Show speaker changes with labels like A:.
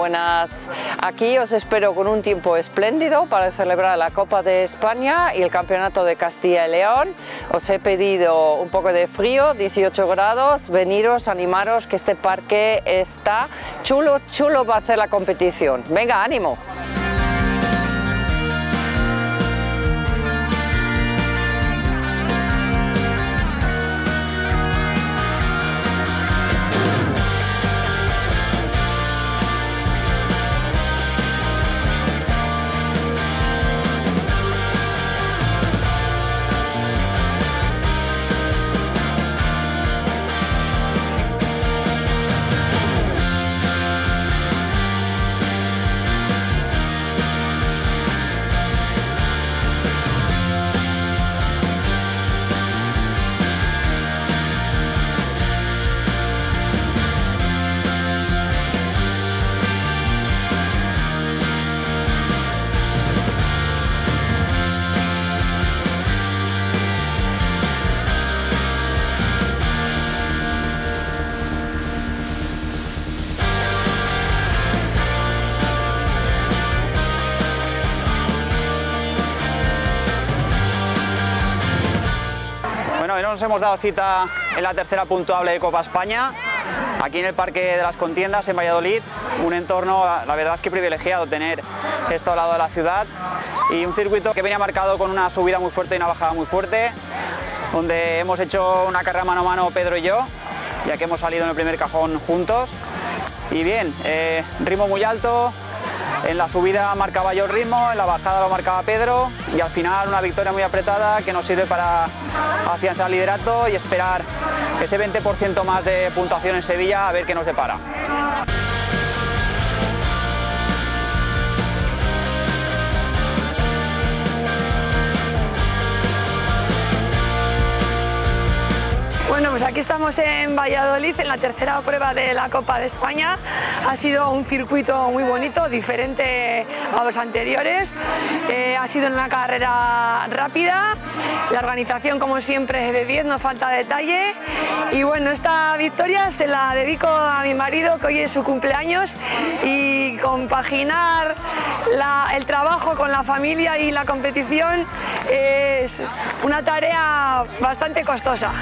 A: Buenas. Aquí os espero con un tiempo espléndido para celebrar la Copa de España y el Campeonato de Castilla y León. Os he pedido un poco de frío, 18 grados, veniros, animaros que este parque está chulo, chulo para hacer la competición. Venga, ánimo.
B: Nos hemos dado cita en la tercera puntuable de Copa España, aquí en el Parque de las Contiendas, en Valladolid. Un entorno, la verdad es que privilegiado tener esto al lado de la ciudad y un circuito que venía marcado con una subida muy fuerte y una bajada muy fuerte, donde hemos hecho una carrera mano a mano Pedro y yo, ya que hemos salido en el primer cajón juntos. Y bien, eh, ritmo muy alto, en la subida marcaba yo el ritmo, en la bajada lo marcaba Pedro y al final una victoria muy apretada que nos sirve para afianzar el liderato y esperar ese 20% más de puntuación en Sevilla a ver qué nos depara.
C: Bueno, pues aquí estamos en Valladolid en la tercera prueba de la Copa de España. Ha sido un circuito muy bonito, diferente a los anteriores. Eh, ha sido una carrera rápida. La organización, como siempre, de 10, no falta detalle. Y bueno, esta victoria se la dedico a mi marido, que hoy es su cumpleaños, y compaginar el trabajo con la familia y la competición es una tarea bastante costosa.